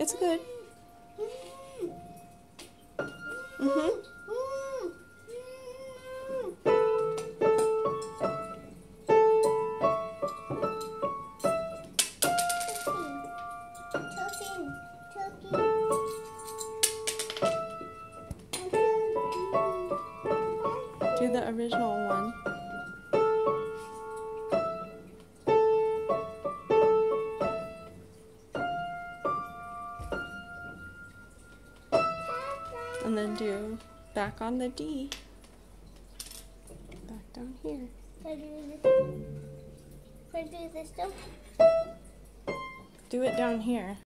It's good. Mm-hmm. Do the original one. And then do back on the D. Back down here. Can do this? Can do this too? Do it down here.